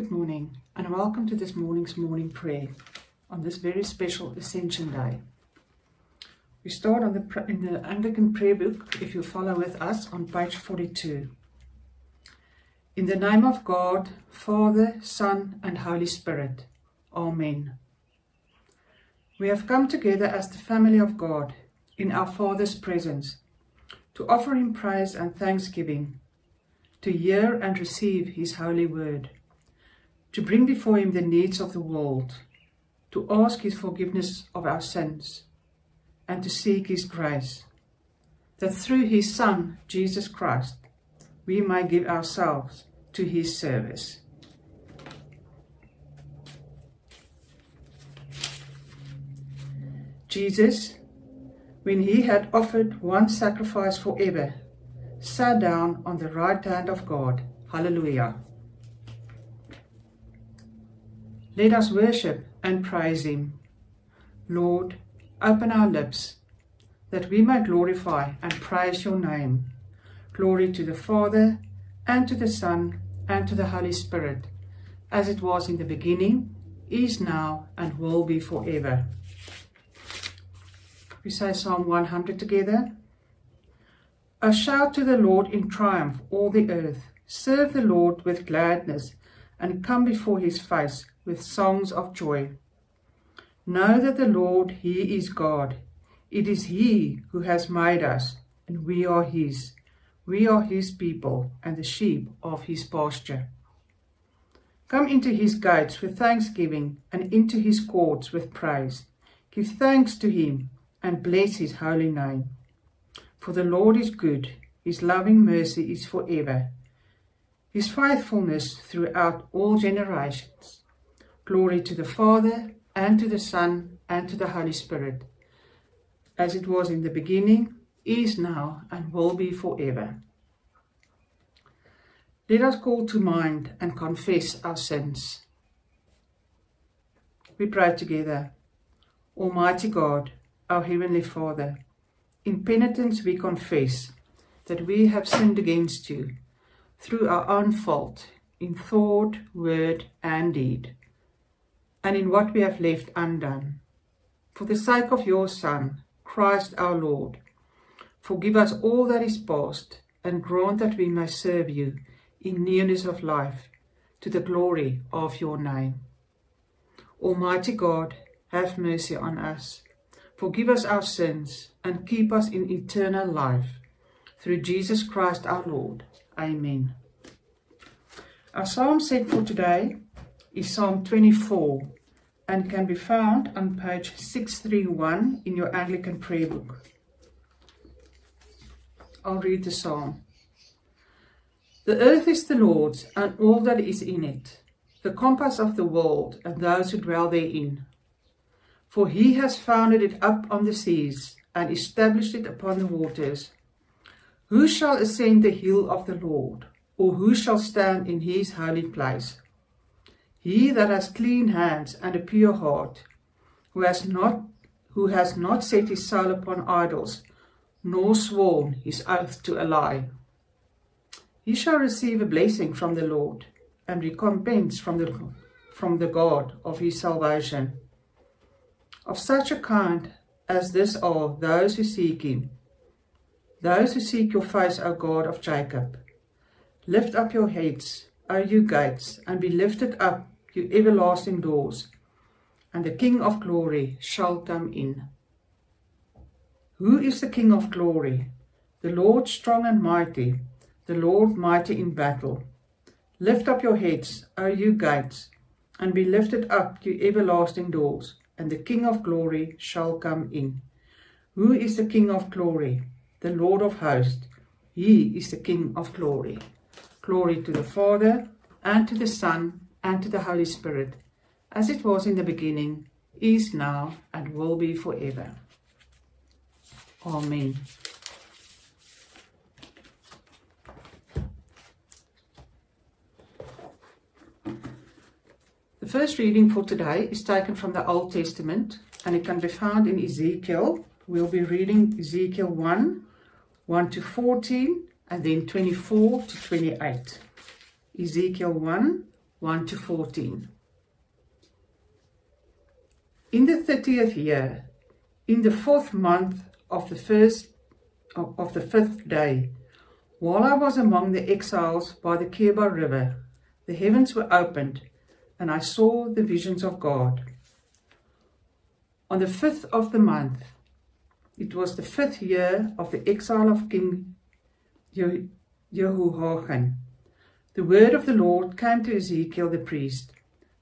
Good morning and welcome to this morning's morning prayer on this very special Ascension Day. We start on the, in the Anglican prayer book, if you follow with us, on page 42. In the name of God, Father, Son and Holy Spirit. Amen. We have come together as the family of God in our Father's presence to offer him praise and thanksgiving, to hear and receive his holy word to bring before him the needs of the world, to ask his forgiveness of our sins, and to seek his grace, that through his Son, Jesus Christ, we might give ourselves to his service. Jesus, when he had offered one sacrifice forever, sat down on the right hand of God. Hallelujah. Let us worship and praise him. Lord, open our lips, that we may glorify and praise your name. Glory to the Father, and to the Son, and to the Holy Spirit, as it was in the beginning, is now, and will be forever. We say Psalm 100 together. A shout to the Lord in triumph, all the earth. Serve the Lord with gladness, and come before his face with songs of joy. Know that the Lord, He is God. It is He who has made us, and we are His. We are His people, and the sheep of His pasture. Come into His gates with thanksgiving, and into His courts with praise. Give thanks to Him, and bless His holy name. For the Lord is good, His loving mercy is forever, His faithfulness throughout all generations. Glory to the Father, and to the Son, and to the Holy Spirit, as it was in the beginning, is now, and will be forever. Let us call to mind and confess our sins. We pray together. Almighty God, our Heavenly Father, in penitence we confess that we have sinned against you through our own fault in thought, word, and deed and in what we have left undone. For the sake of your Son, Christ our Lord, forgive us all that is past, and grant that we may serve you in nearness of life, to the glory of your name. Almighty God, have mercy on us. Forgive us our sins, and keep us in eternal life. Through Jesus Christ our Lord. Amen. Our psalm set for today is Psalm 24 and can be found on page 631 in your Anglican prayer book. I'll read the psalm. The earth is the Lord's and all that is in it, the compass of the world and those who dwell therein. For he has founded it up on the seas and established it upon the waters. Who shall ascend the hill of the Lord, or who shall stand in his holy place? He that has clean hands and a pure heart, who has not who has not set his soul upon idols, nor sworn his oath to a lie. He shall receive a blessing from the Lord, and recompense from the, from the God of his salvation. Of such a kind as this are those who seek him, those who seek your face, O God of Jacob. Lift up your heads, O you gates, and be lifted up, you everlasting doors, and the King of glory shall come in. Who is the King of glory? The Lord strong and mighty, the Lord mighty in battle. Lift up your heads, O you gates, and be lifted up, you everlasting doors, and the King of glory shall come in. Who is the King of glory? The Lord of hosts. He is the King of glory. Glory to the Father, and to the Son, and to the Holy Spirit, as it was in the beginning, is now, and will be forever. Amen. The first reading for today is taken from the Old Testament and it can be found in Ezekiel. We'll be reading Ezekiel 1, 1 to 14 and then 24 to 28. Ezekiel 1, 1 to 14. In the thirtieth year, in the fourth month of the first of, the fifth day, while I was among the exiles by the Chebar river, the heavens were opened, and I saw the visions of God. On the fifth of the month, it was the fifth year of the exile of King Jehoiachin. The word of the Lord came to Ezekiel the priest,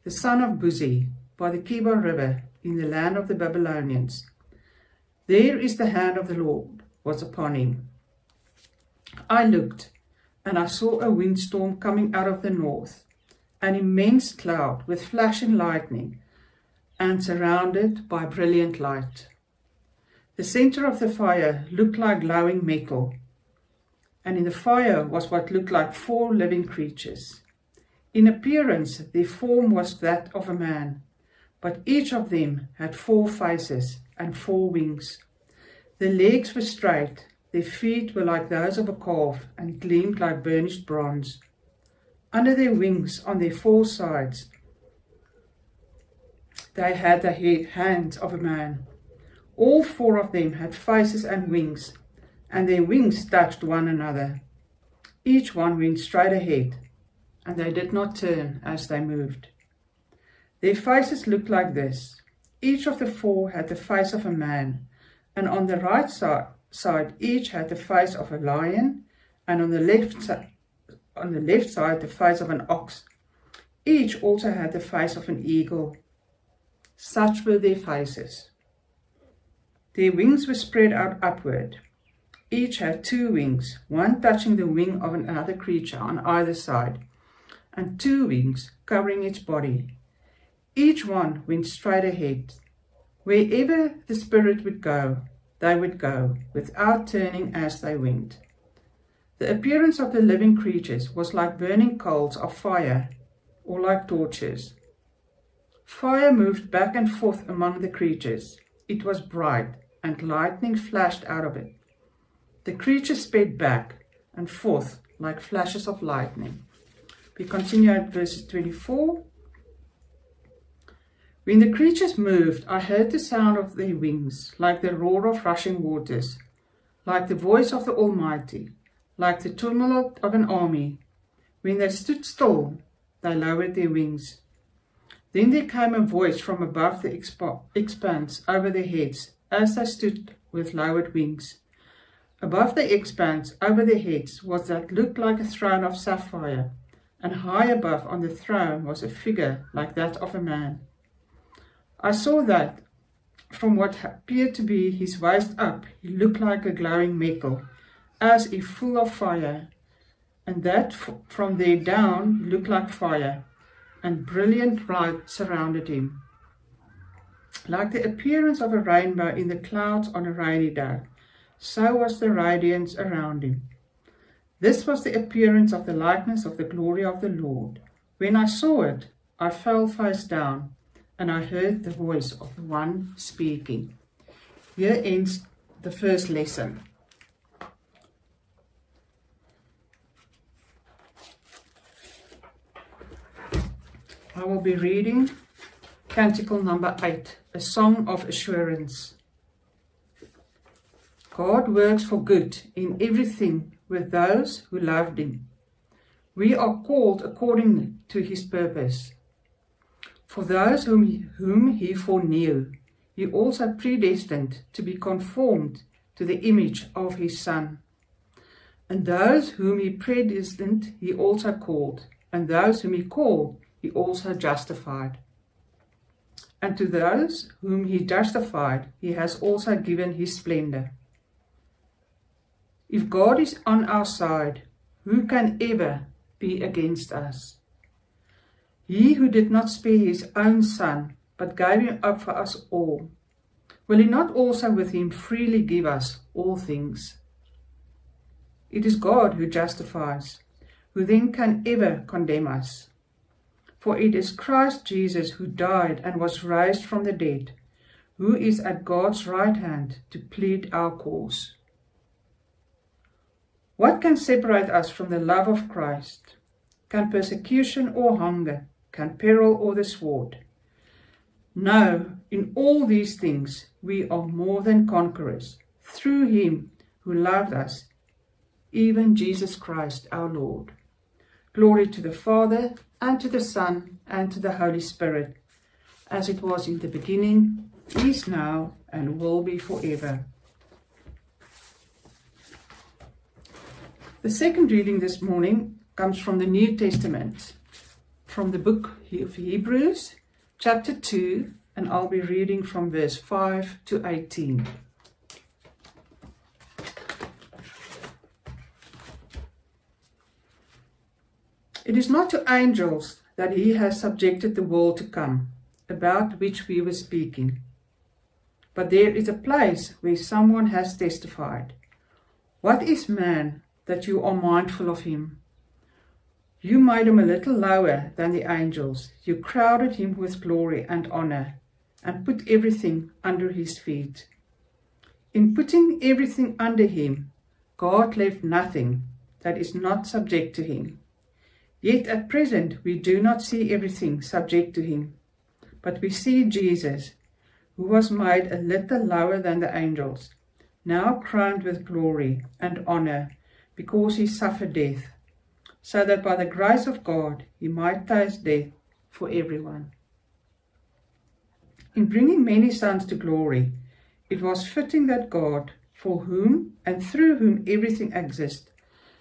the son of Buzi, by the Chebar river in the land of the Babylonians. There is the hand of the Lord was upon him. I looked, and I saw a windstorm coming out of the north, an immense cloud with flashing lightning, and surrounded by brilliant light. The center of the fire looked like glowing metal, and in the fire was what looked like four living creatures. In appearance, their form was that of a man, but each of them had four faces and four wings. Their legs were straight, their feet were like those of a calf and gleamed like burnished bronze. Under their wings, on their four sides, they had the hands of a man. All four of them had faces and wings, and their wings touched one another. Each one went straight ahead, and they did not turn as they moved. Their faces looked like this. Each of the four had the face of a man, and on the right side, each had the face of a lion, and on the left on the left side the face of an ox. Each also had the face of an eagle. Such were their faces. Their wings were spread out upward. Each had two wings, one touching the wing of another creature on either side, and two wings covering its body. Each one went straight ahead. Wherever the Spirit would go, they would go, without turning as they went. The appearance of the living creatures was like burning coals of fire, or like torches. Fire moved back and forth among the creatures. It was bright, and lightning flashed out of it. The creatures sped back and forth like flashes of lightning. We continue at verses 24 when the creatures moved, I heard the sound of their wings, like the roar of rushing waters, like the voice of the Almighty, like the tumult of an army. When they stood still, they lowered their wings. Then there came a voice from above the expanse over their heads, as they stood with lowered wings. Above the expanse, over their heads, was that looked like a throne of sapphire, and high above on the throne was a figure like that of a man. I saw that from what appeared to be his waist up, he looked like a glowing metal, as if full of fire, and that from there down looked like fire, and brilliant light surrounded him. Like the appearance of a rainbow in the clouds on a rainy day, so was the radiance around him. This was the appearance of the likeness of the glory of the Lord. When I saw it, I fell face down and I heard the voice of the one speaking. Here ends the first lesson. I will be reading Canticle number 8, A Song of Assurance. God works for good in everything with those who loved him. We are called according to his purpose. For those whom he, whom he foreknew, he also predestined to be conformed to the image of his Son. And those whom he predestined, he also called. And those whom he called, he also justified. And to those whom he justified, he has also given his splendor. If God is on our side, who can ever be against us? He who did not spare his own son, but gave him up for us all, will he not also with him freely give us all things? It is God who justifies, who then can ever condemn us. For it is Christ Jesus who died and was raised from the dead, who is at God's right hand to plead our cause. What can separate us from the love of Christ? can persecution or hunger, can peril or the sword. No, in all these things we are more than conquerors, through him who loved us, even Jesus Christ our Lord. Glory to the Father, and to the Son, and to the Holy Spirit, as it was in the beginning, is now, and will be forever. The second reading this morning comes from the New Testament, from the book of Hebrews, chapter 2, and I'll be reading from verse 5 to 18. It is not to angels that he has subjected the world to come, about which we were speaking. But there is a place where someone has testified. What is man that you are mindful of him? You made him a little lower than the angels. You crowded him with glory and honor, and put everything under his feet. In putting everything under him, God left nothing that is not subject to him. Yet at present we do not see everything subject to him, but we see Jesus, who was made a little lower than the angels, now crowned with glory and honor, because he suffered death, so that by the grace of God he might taste death for everyone. In bringing many sons to glory, it was fitting that God, for whom and through whom everything exists,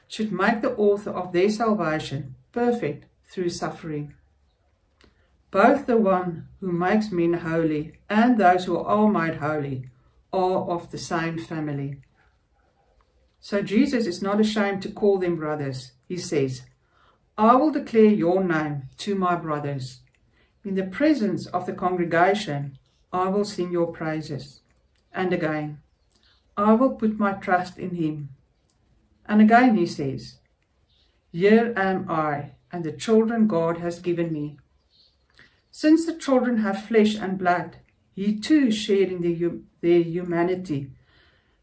should make the author of their salvation perfect through suffering both the one who makes men holy and those who are made holy are of the same family. So Jesus is not ashamed to call them brothers. He says, I will declare your name to my brothers. In the presence of the congregation, I will sing your praises. And again, I will put my trust in him. And again he says, Here am I, and the children God has given me. Since the children have flesh and blood, he too shared in their, their humanity,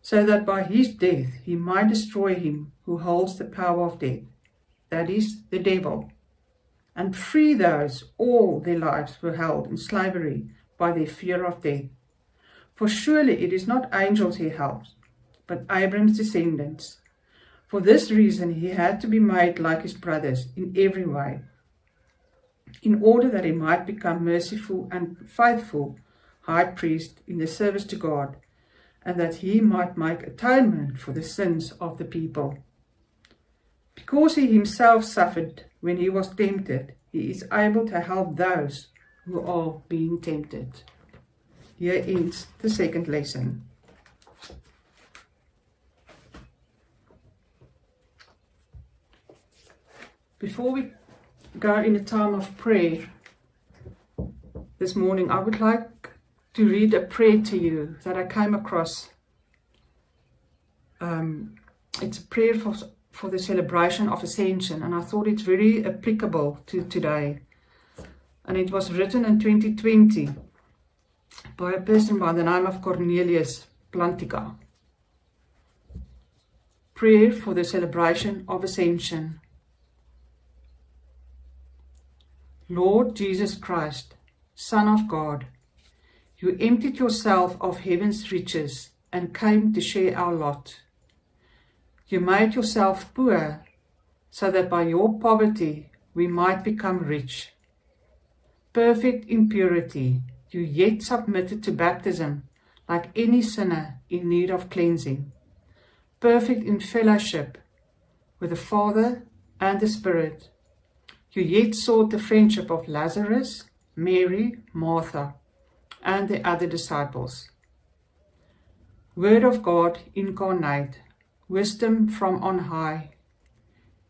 so that by his death he might destroy him who holds the power of death, that is, the devil, and free those all their lives were held in slavery by their fear of death. For surely it is not angels he helps, but Abraham's descendants. For this reason he had to be made like his brothers in every way in order that he might become merciful and faithful high priest in the service to God, and that he might make atonement for the sins of the people. Because he himself suffered when he was tempted, he is able to help those who are being tempted. Here ends the second lesson. Before we go in a time of prayer this morning, I would like to read a prayer to you that I came across. Um, it's a prayer for, for the celebration of Ascension, and I thought it's very applicable to today. And it was written in 2020 by a person by the name of Cornelius Plantinga. Prayer for the celebration of Ascension. Lord Jesus Christ, Son of God, you emptied yourself of heaven's riches and came to share our lot. You made yourself poor so that by your poverty we might become rich. Perfect in purity, you yet submitted to baptism like any sinner in need of cleansing. Perfect in fellowship with the Father and the Spirit you yet sought the friendship of Lazarus, Mary, Martha, and the other disciples. Word of God incarnate, wisdom from on high,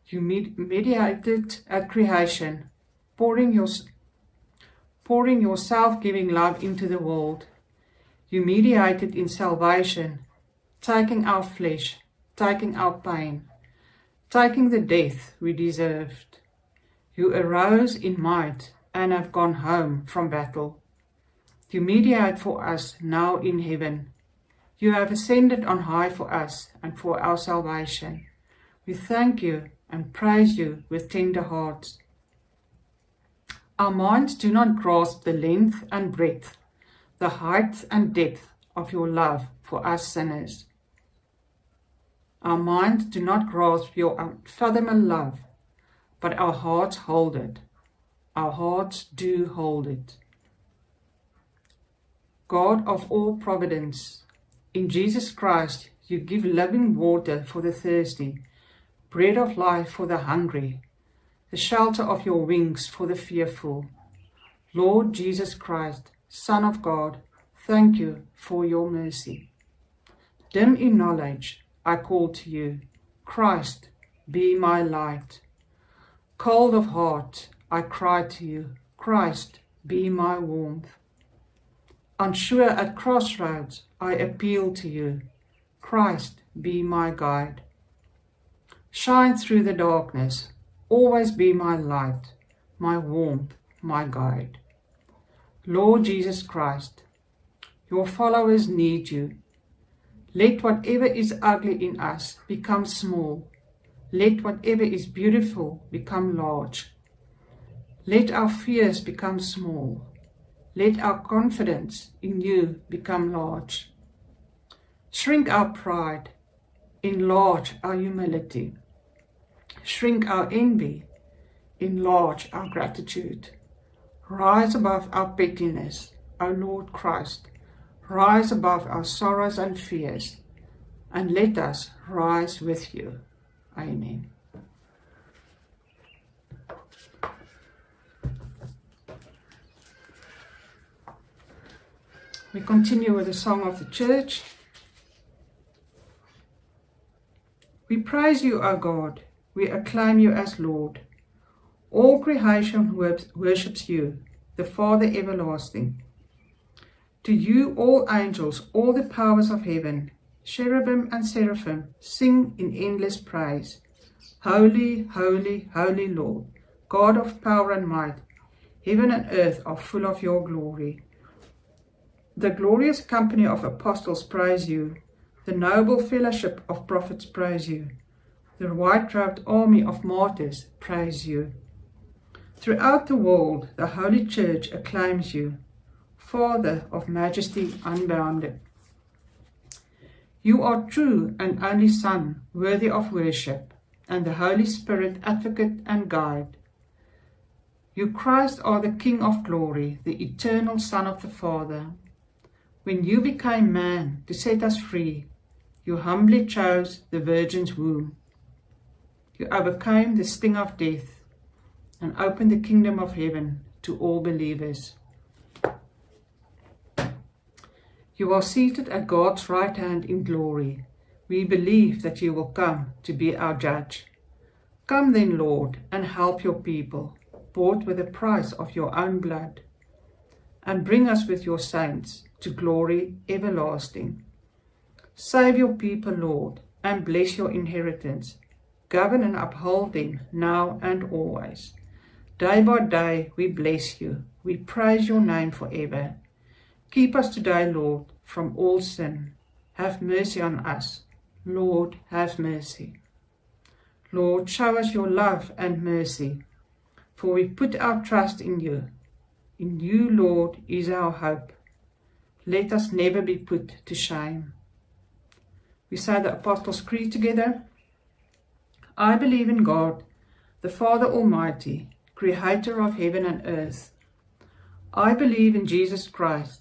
you mediated at creation, pouring your, pouring your self-giving love into the world. You mediated in salvation, taking our flesh, taking our pain, taking the death we deserved. You arose in might and have gone home from battle. You mediate for us now in heaven. You have ascended on high for us and for our salvation. We thank you and praise you with tender hearts. Our minds do not grasp the length and breadth, the height and depth of your love for us sinners. Our minds do not grasp your unfathomable love, but our hearts hold it. Our hearts do hold it. God of all providence, in Jesus Christ you give living water for the thirsty, bread of life for the hungry, the shelter of your wings for the fearful. Lord Jesus Christ, Son of God, thank you for your mercy. Dim in knowledge, I call to you, Christ, be my light. Cold of heart, I cry to you, Christ, be my warmth. Unsure at crossroads, I appeal to you, Christ, be my guide. Shine through the darkness, always be my light, my warmth, my guide. Lord Jesus Christ, your followers need you. Let whatever is ugly in us become small. Let whatever is beautiful become large. Let our fears become small. Let our confidence in you become large. Shrink our pride, enlarge our humility. Shrink our envy, enlarge our gratitude. Rise above our pettiness, O Lord Christ. Rise above our sorrows and fears, and let us rise with you. Amen. We continue with the song of the church. We praise you, O God. We acclaim you as Lord. All creation worships you, the Father everlasting. To you all angels, all the powers of heaven, cherubim and seraphim, sing in endless praise. Holy, holy, holy Lord, God of power and might, heaven and earth are full of your glory. The glorious company of apostles praise you, the noble fellowship of prophets praise you. The white-robed army of martyrs praise you. Throughout the world, the Holy Church acclaims you, Father of majesty unbounded. You are true and only Son, worthy of worship, and the Holy Spirit, advocate and guide. You, Christ, are the King of glory, the eternal Son of the Father. When you became man to set us free, you humbly chose the Virgin's womb. You overcame the sting of death and opened the kingdom of heaven to all believers. You are seated at God's right hand in glory. We believe that you will come to be our judge. Come then, Lord, and help your people, bought with the price of your own blood, and bring us with your saints to glory everlasting. Save your people, Lord, and bless your inheritance. Govern and uphold them now and always. Day by day we bless you. We praise your name forever. Keep us today, Lord, from all sin. Have mercy on us. Lord, have mercy. Lord, show us your love and mercy, for we put our trust in you. In you, Lord, is our hope. Let us never be put to shame. We say the Apostles' Creed together. I believe in God, the Father Almighty, creator of heaven and earth. I believe in Jesus Christ,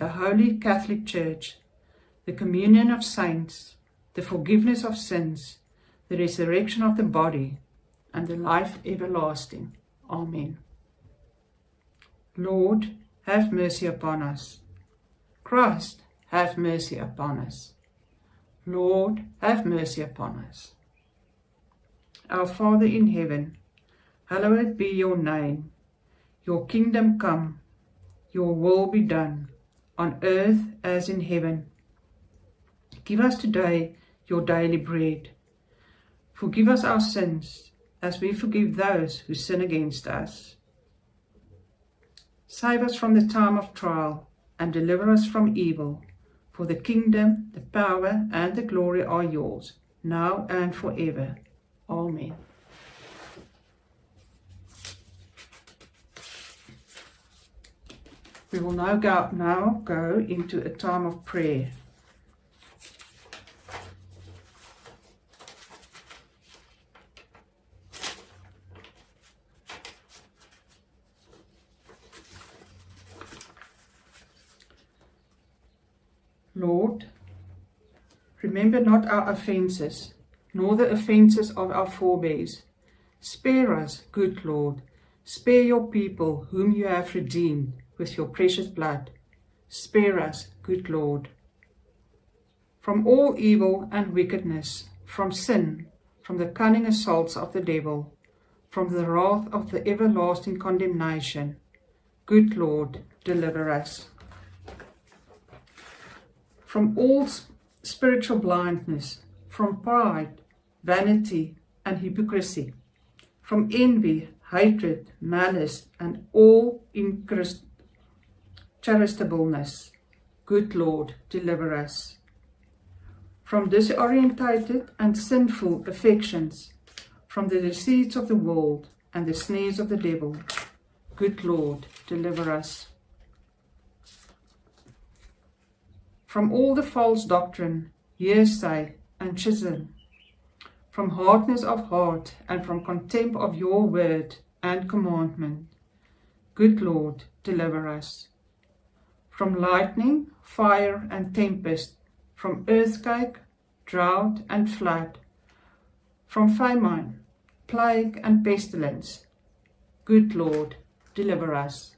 the Holy Catholic Church, the communion of saints, the forgiveness of sins, the resurrection of the body, and the life everlasting. Amen. Lord, have mercy upon us. Christ, have mercy upon us. Lord, have mercy upon us. Our Father in heaven, hallowed be your name. Your kingdom come, your will be done, on earth as in heaven. Give us today your daily bread. Forgive us our sins, as we forgive those who sin against us. Save us from the time of trial, and deliver us from evil. For the kingdom, the power, and the glory are yours, now and forever. Amen. We will now go, now go into a time of prayer. Lord, remember not our offences, nor the offences of our forebears. Spare us, good Lord, spare your people whom you have redeemed with your precious blood. Spare us, good Lord. From all evil and wickedness, from sin, from the cunning assaults of the devil, from the wrath of the everlasting condemnation, good Lord, deliver us. From all spiritual blindness, from pride, vanity, and hypocrisy, from envy, hatred, malice, and all increased charitableness. Good Lord, deliver us. From disorientated and sinful affections, from the deceits of the world and the snares of the devil. Good Lord, deliver us. From all the false doctrine, hearsay, and schism, from hardness of heart and from contempt of your word and commandment. Good Lord, deliver us from lightning, fire, and tempest, from earthquake, drought, and flood, from famine, plague, and pestilence. Good Lord, deliver us.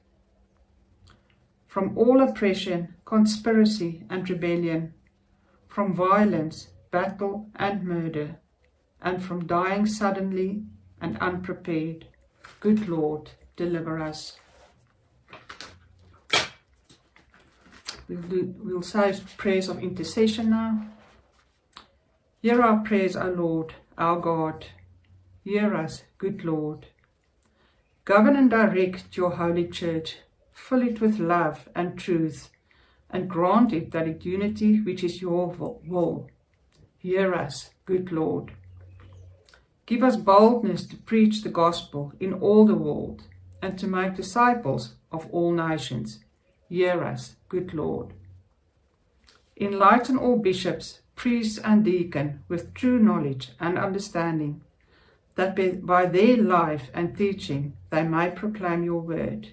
From all oppression, conspiracy, and rebellion, from violence, battle, and murder, and from dying suddenly and unprepared. Good Lord, deliver us. We'll, do, we'll say prayers of intercession now. Hear our prayers, O Lord, our God. Hear us, good Lord. Govern and direct your holy church. Fill it with love and truth, and grant it that unity which is your will. Hear us, good Lord. Give us boldness to preach the gospel in all the world, and to make disciples of all nations. Hear us, good Lord. Enlighten all bishops, priests, and deacons with true knowledge and understanding, that by their life and teaching they may proclaim your word.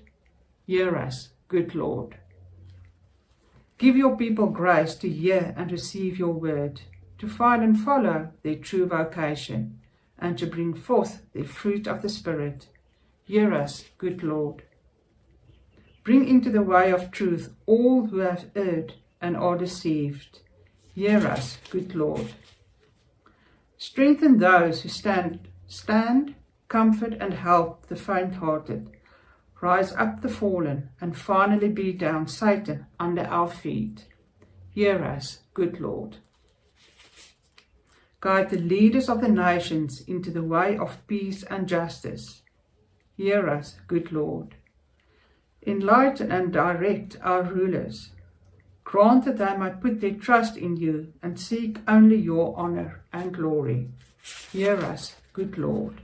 Hear us, good Lord. Give your people grace to hear and receive your word, to find and follow their true vocation, and to bring forth the fruit of the Spirit. Hear us, good Lord. Bring into the way of truth all who have erred and are deceived. Hear us, good Lord. Strengthen those who stand, stand, comfort and help the faint-hearted. Rise up the fallen and finally beat down Satan under our feet. Hear us, good Lord. Guide the leaders of the nations into the way of peace and justice. Hear us, good Lord. Enlighten and direct our rulers. Grant that they might put their trust in you and seek only your honor and glory. Hear us, good Lord.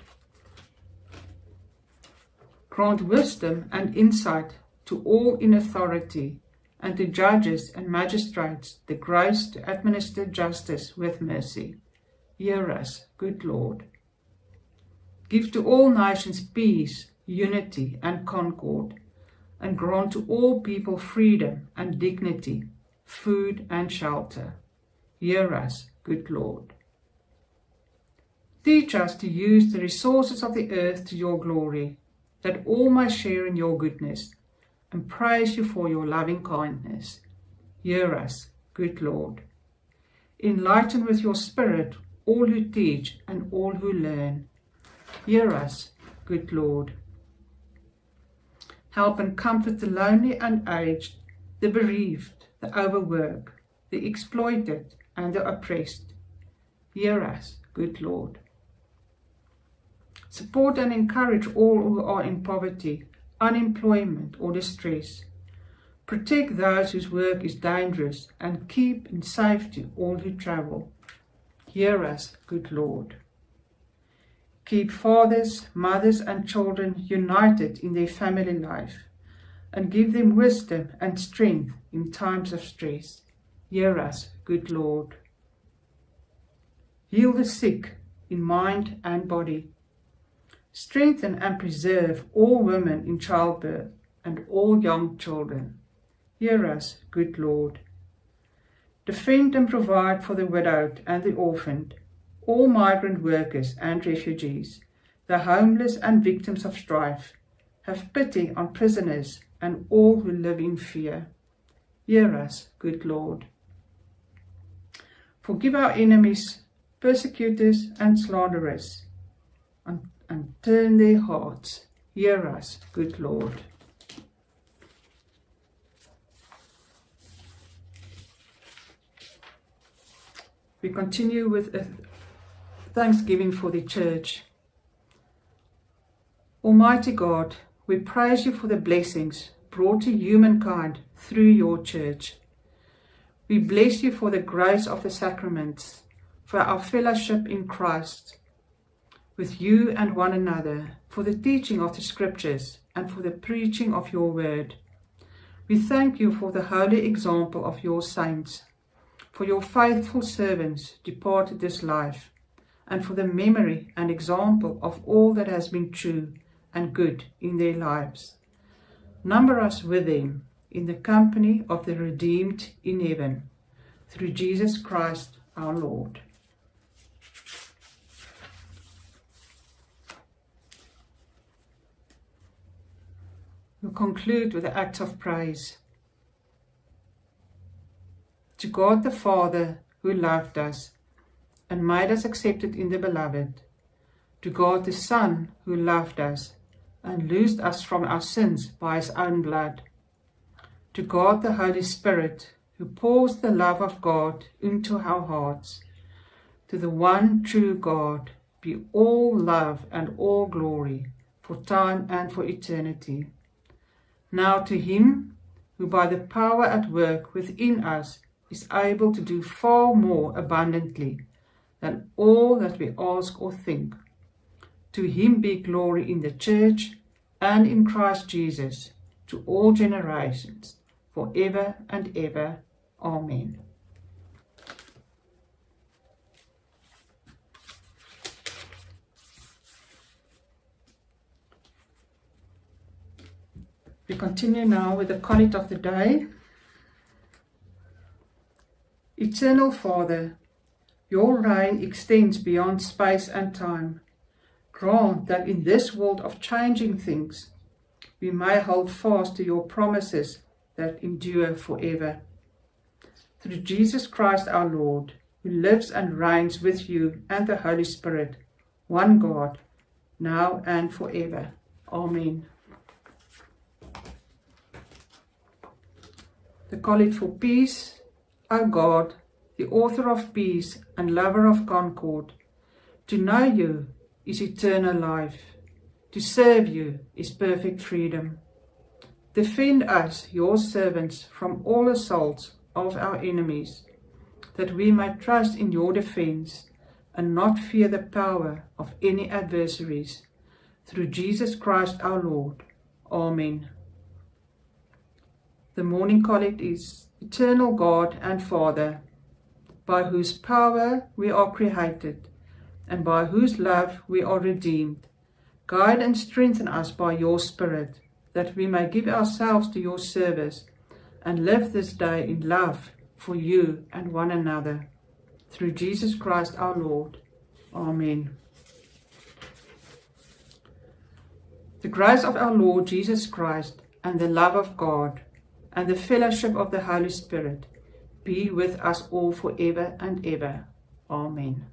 Grant wisdom and insight to all in authority and to judges and magistrates the grace to administer justice with mercy. Hear us, good Lord. Give to all nations peace, unity, and concord and grant to all people freedom and dignity, food and shelter. Hear us, good Lord. Teach us to use the resources of the earth to your glory, that all may share in your goodness, and praise you for your loving kindness. Hear us, good Lord. Enlighten with your Spirit all who teach and all who learn. Hear us, good Lord. Help and comfort the lonely and aged, the bereaved, the overworked, the exploited, and the oppressed. Hear us, good Lord. Support and encourage all who are in poverty, unemployment, or distress. Protect those whose work is dangerous and keep in safety all who travel. Hear us, good Lord. Keep fathers, mothers, and children united in their family life and give them wisdom and strength in times of stress. Hear us, good Lord. Heal the sick in mind and body. Strengthen and preserve all women in childbirth and all young children. Hear us, good Lord. Defend and provide for the widowed and the orphaned, all migrant workers and refugees, the homeless and victims of strife. Have pity on prisoners and all who live in fear. Hear us, good Lord. Forgive our enemies, persecutors, and slanderers, and, and turn their hearts. Hear us, good Lord. We continue with a thanksgiving for the church. Almighty God, we praise you for the blessings brought to humankind through your church. We bless you for the grace of the sacraments, for our fellowship in Christ, with you and one another, for the teaching of the scriptures, and for the preaching of your word. We thank you for the holy example of your saints for your faithful servants departed this life, and for the memory and example of all that has been true and good in their lives. Number us with them in the company of the redeemed in heaven, through Jesus Christ our Lord. We'll conclude with the act of praise to God the Father who loved us and made us accepted in the Beloved, to God the Son who loved us and loosed us from our sins by his own blood, to God the Holy Spirit who pours the love of God into our hearts, to the one true God be all love and all glory for time and for eternity. Now to him who by the power at work within us is able to do far more abundantly than all that we ask or think. To him be glory in the church and in Christ Jesus to all generations, for ever and ever. Amen. We continue now with the collect of the day. Eternal Father, your reign extends beyond space and time. Grant that in this world of changing things, we may hold fast to your promises that endure forever. Through Jesus Christ our Lord, who lives and reigns with you and the Holy Spirit, one God, now and forever. Amen. The Collect for Peace our God, the author of peace and lover of concord, to know you is eternal life. To serve you is perfect freedom. Defend us, your servants, from all assaults of our enemies, that we may trust in your defense and not fear the power of any adversaries. Through Jesus Christ our Lord. Amen. The morning collect is eternal God and Father, by whose power we are created, and by whose love we are redeemed. Guide and strengthen us by your Spirit, that we may give ourselves to your service and live this day in love for you and one another. Through Jesus Christ our Lord. Amen. The grace of our Lord Jesus Christ and the love of God and the fellowship of the Holy Spirit be with us all forever and ever. Amen.